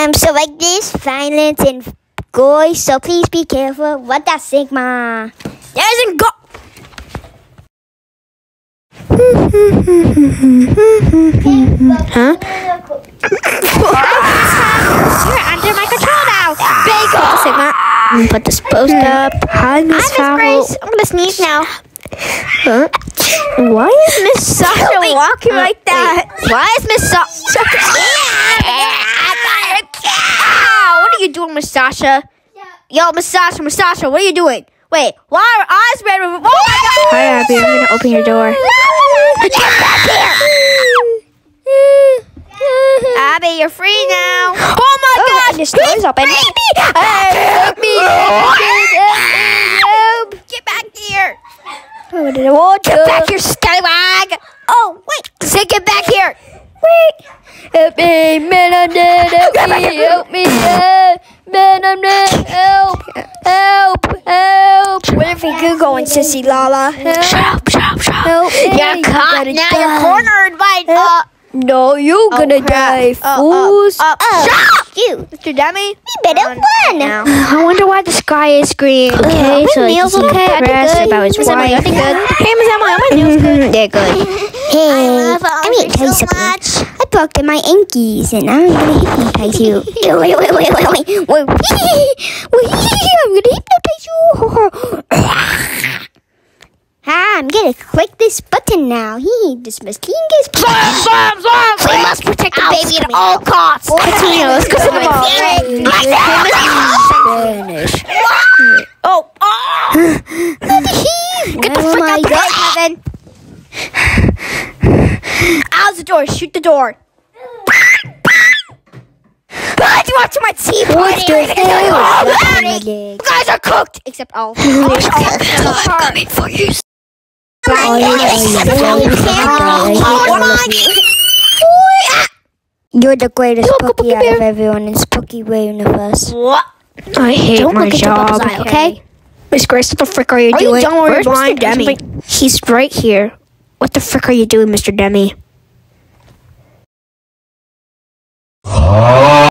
Um, so like this, violence and guys, so please be careful. What that Sigma? There's a go. huh? You're under my control now. Big ol' Sigma. Put this post up. Hi, Miss Grace. I'm gonna sneeze now. Huh? Why is Miss Sasha walking like that? Why is Miss Sasha? Are you doing, Miss Sasha? Yo, Miss Sasha, what are you doing? Wait, why are eyes red? Oh my god! Hi, Abby. I'm gonna open your door. Get back here! Abby, you're free now. Oh my oh, god! this door is open. Help me! Help! Get back here! Oh, what Get back here, scallywag! Oh, wait! Say get back here! Wait! Help me, man, I'm dead! Help me, help me, help! Man, I'm dead! Help! Help! Help! Where have you going, sissy Lala? Help! Shut up, shut up, shut up. Help! You're caught gotta now. die. You're cornered by. Uh, No, you gonna crap. die, Uh, uh, fools. uh, Oh, Shut up! you. Mr. Demi? We better run. Now. I wonder why the sky is green. Okay, so like Neil's he's okay. I did depressed good. about his Miss Emily, I wife. did good. Hey, Miss Emily, my nails good. They're good. Hey, I'm gonna tell you something. I broke in my Ankies and I'm gonna hypnotize you. I'm gonna hypnotize you. ah, I'm gonna click this button now. He, this machine gets. We must protect the baby at all costs. Let's go to the ball. Spanish. Oh, oh. Get the Where frick am I out Kevin. Out the door. Shoot the door. Ah, do you want to my teeth? What's the You guys are cooked. Except all. coming for you. You're the greatest Look, Pookie Pookie out of Bear. everyone in Spooky Way Universe. What? I hate Don't my look into job. Bubba's eye, okay? Miss Grace, what the frick are you Are doing? done with your Where's blind Mr. Demi? He's right here. What the frick are you doing, Mr. Demi? Ah!